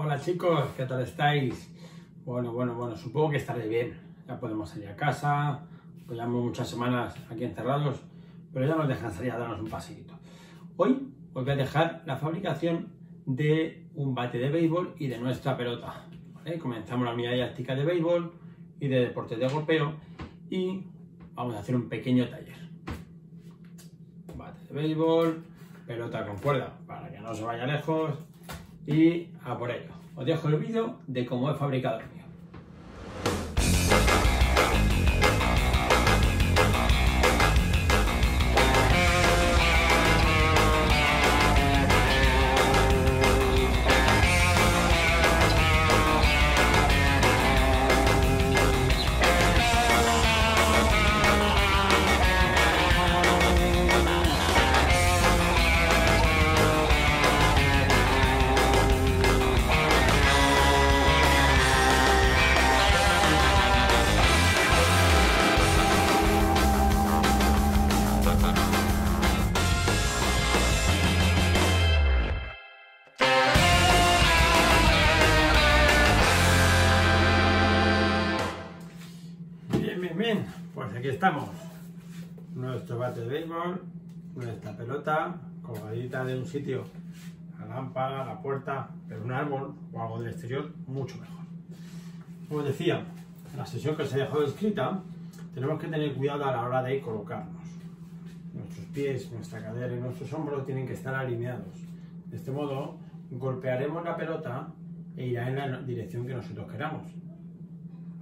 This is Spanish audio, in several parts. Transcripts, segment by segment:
Hola chicos, ¿qué tal estáis? Bueno, bueno, bueno, supongo que estaré bien. Ya podemos salir a casa, llevamos muchas semanas aquí encerrados, pero ya nos dejan salir a darnos un paseito. Hoy os voy a dejar la fabricación de un bate de béisbol y de nuestra pelota. Comenzamos la unidad didáctica de béisbol y de deporte de golpeo y vamos a hacer un pequeño taller. Bate de béisbol, pelota con cuerda para que no se vaya lejos y a por ello. Os dejo el vídeo de cómo he fabricado el mío. Bien, pues aquí estamos. Nuestro bate de béisbol, nuestra pelota, colgadita de un sitio, la lámpara, la puerta, pero un árbol o algo del exterior, mucho mejor. Como decía, la sesión que se dejó escrita, tenemos que tener cuidado a la hora de colocarnos. Nuestros pies, nuestra cadera y nuestros hombros tienen que estar alineados. De este modo, golpearemos la pelota e irá en la dirección que nosotros queramos,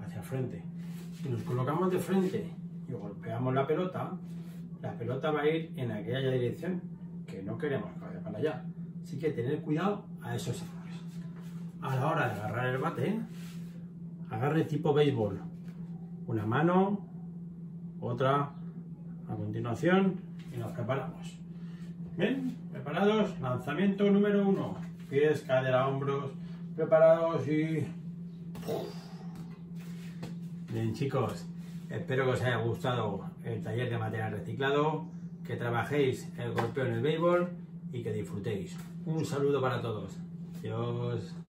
hacia el frente. Si nos colocamos de frente y golpeamos la pelota, la pelota va a ir en aquella dirección que no queremos que vaya para allá. Así que tener cuidado a esos errores. A la hora de agarrar el bate, agarre tipo béisbol. Una mano, otra a continuación y nos preparamos. Bien, preparados, lanzamiento número uno. Pies, cadera, hombros, preparados y... Bien chicos, espero que os haya gustado el taller de material reciclado, que trabajéis el golpeo en el béisbol y que disfrutéis. Un saludo para todos. Adiós.